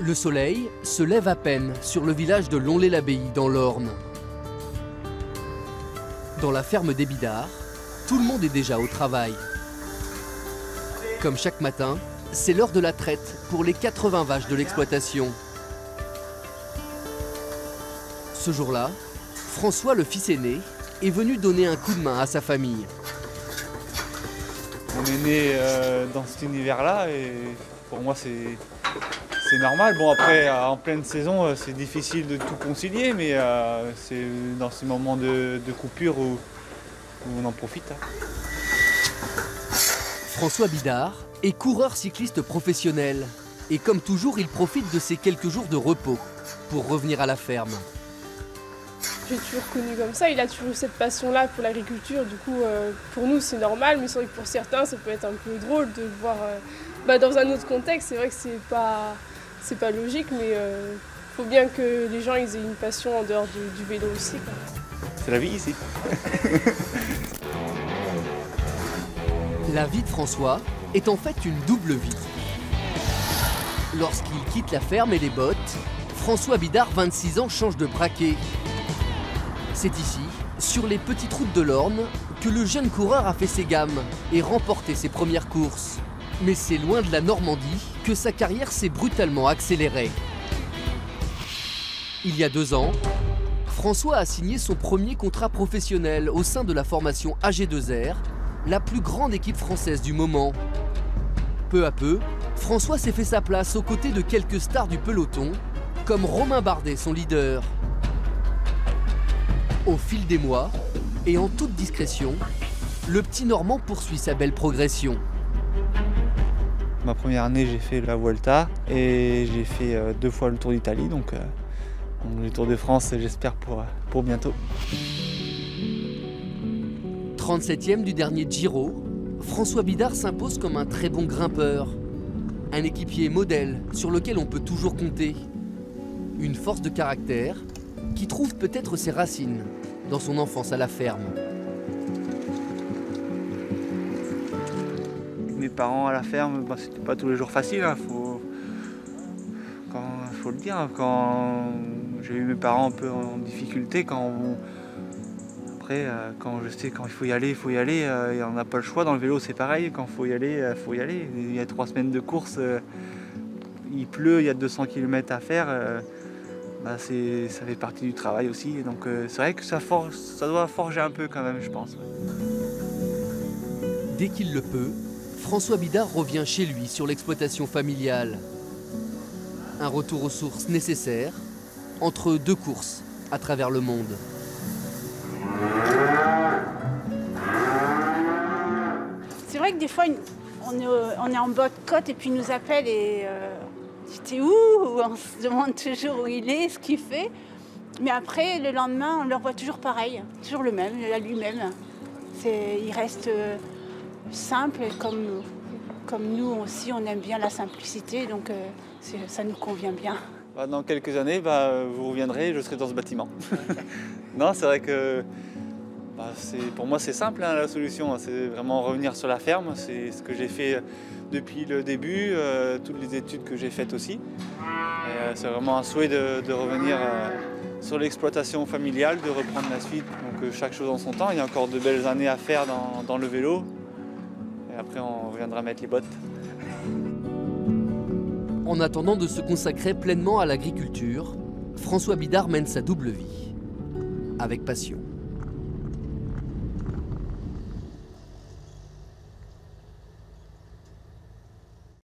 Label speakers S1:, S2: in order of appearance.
S1: Le soleil se lève à peine sur le village de Lonlay-l'Abbaye dans l'Orne. Dans la ferme des Bidards, tout le monde est déjà au travail. Comme chaque matin, c'est l'heure de la traite pour les 80 vaches de l'exploitation. Ce jour-là, François, le fils aîné, est venu donner un coup de main à sa famille.
S2: On est né euh, dans cet univers-là et pour moi c'est normal. Bon après euh, en pleine saison euh, c'est difficile de tout concilier mais c'est dans ces moments de, coupure où, on en profite. hein.
S1: François Bidard est coureur cycliste professionnel. Et comme toujours, il profite de ces quelques jours de repos pour revenir à la ferme.
S3: J'ai toujours connu comme ça, il a toujours eu cette passion-là pour l'agriculture, du coup euh, pour nous c'est normal, mais c'est vrai que pour certains ça peut être un peu drôle de le voir euh, bah, dans un autre contexte, c'est vrai que c'est pas, c'est pas logique, mais il faut bien que les gens ils aient une passion en dehors du, du vélo aussi. quoi.
S2: C'est la vie ici.
S1: La vie de François est en fait une double vie. Lorsqu'il quitte la ferme et les bottes, François Bidard, 26 ans, change de braquet. C'est ici, sur les petites routes de l'Orne, que le jeune coureur a fait ses gammes et remporté ses premières courses. Mais c'est loin de la Normandie que sa carrière s'est brutalement accélérée. Il y a deux ans, François a signé son premier contrat professionnel au sein de la formation AG2R, la plus grande équipe française du moment. Peu à peu, François s'est fait sa place aux côtés de quelques stars du peloton, comme Romain Bardet, son leader. Au fil des mois, et en toute discrétion, le petit Normand poursuit sa belle progression.
S2: Ma première année j'ai fait la Vuelta et j'ai fait euh, deux fois le Tour d'Italie donc euh, donc le Tour de France j'espère pour, pour bientôt.
S1: 37e du dernier Giro, François Bidard s'impose comme un très bon grimpeur. Un équipier modèle sur lequel on peut toujours compter. Une force de caractère qui trouve peut-être ses racines dans son enfance à la ferme.
S2: Mes parents à la ferme, bah, c'était pas tous les jours facile, hein, faut... Faut le dire. hein, Quand j'ai eu mes parents un peu en difficulté, quand après, euh, quand je sais quand il faut y aller, il faut y aller. euh, et on n'a pas le choix. Dans le vélo, c'est pareil. Quand il faut y aller, il faut y aller. Il y a trois semaines de course, euh, il pleut, il y a 200 km à faire. Bah, ça fait partie du travail aussi. Et donc, euh, c'est vrai que ça, forge, ça doit forger un peu quand même, je pense.
S1: Dès qu'il le peut, François Bidard revient chez lui sur l'exploitation familiale. Un retour aux sources nécessaire entre deux courses à travers le monde.
S4: C'est vrai que des fois, on est, au- on est en bas de côte et puis il nous appelle et euh, t'es où On se demande toujours où il est, ce qu'il fait. Mais après, le lendemain, on le revoit toujours pareil, toujours le même, lui-même. Il reste euh, simple, comme, comme nous aussi, on aime bien la simplicité, donc euh, ça nous convient bien.
S2: Bah, dans quelques années, bah, vous reviendrez, je serai dans ce bâtiment. non, c'est vrai que bah, pour moi, c'est simple hein, la solution. hein. C'est vraiment revenir sur la ferme. C'est ce que j'ai fait depuis le début, euh, toutes les études que j'ai faites aussi. Euh, c'est vraiment un souhait de, revenir euh, sur l'exploitation familiale, de reprendre la suite. Donc euh, chaque chose en son temps. Il y a encore de belles années à faire dans, dans le vélo. Et après, on reviendra mettre les bottes.
S1: En attendant de se consacrer pleinement à l'agriculture, François Bidard mène sa double vie, avec passion.